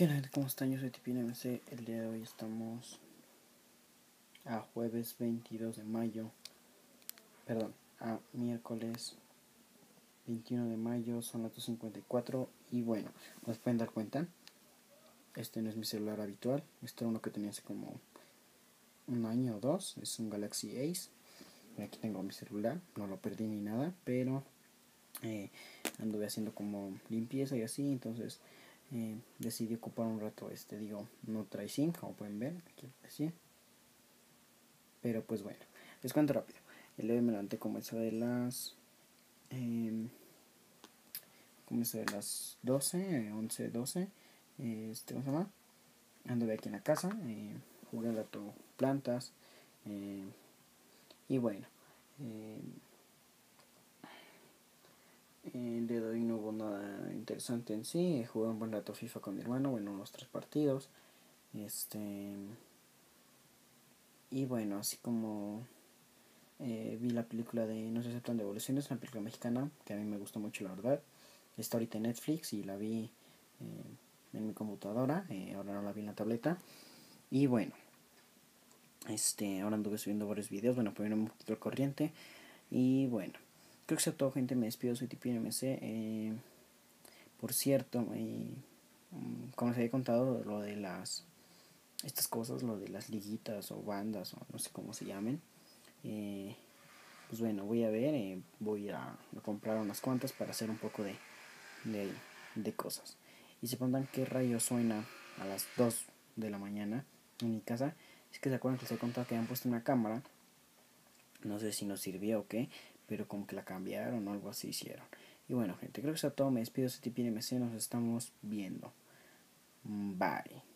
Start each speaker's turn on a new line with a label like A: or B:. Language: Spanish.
A: ¿Qué tal? ¿Cómo están? Yo soy Tipina MC. El día de hoy estamos a jueves 22 de mayo. Perdón, a miércoles 21 de mayo. Son las 2.54. Y bueno, se pueden dar cuenta, este no es mi celular habitual. Este era uno que tenía hace como un año o dos. Es un Galaxy Ace. Aquí tengo mi celular. No lo perdí ni nada. Pero eh, anduve haciendo como limpieza y así. Entonces eh, decidí ocupar un rato este digo no trae sim como pueden ver aquí decía. Pero pues bueno les cuento rápido. El día me levanté como eso de las eh, como de las 12 11 12 este cómo se llama anduve aquí en la casa eh, jugué un rato plantas eh, y bueno eh, día de hoy no hubo nada interesante en sí. Jugué un buen rato FIFA con mi hermano, bueno, unos tres partidos. Este. Y bueno, así como eh, vi la película de No se aceptan devoluciones, una película mexicana que a mí me gustó mucho, la verdad. Está ahorita en Netflix y la vi eh, en mi computadora, eh, ahora no la vi en la tableta. Y bueno, este, ahora anduve subiendo varios videos, bueno, poniendo un poquito al corriente. Y bueno. Creo que sea todo, gente. Me despido. Soy Tipi MC. Eh, por cierto, eh, como les había contado, lo de las. Estas cosas, lo de las liguitas o bandas o no sé cómo se llamen. Eh, pues bueno, voy a ver. Eh, voy a, a, comprar unas cuantas para hacer un poco de, de, de cosas. Y se preguntan qué rayo suena a las 2 de la mañana en mi casa. Es que se acuerdan que les he contado que habían puesto una cámara. No sé si nos sirvió o qué pero como que la cambiaron o algo así hicieron. Y bueno, gente, creo que eso es todo. Me despido, soy Tipi MC, nos estamos viendo. Bye.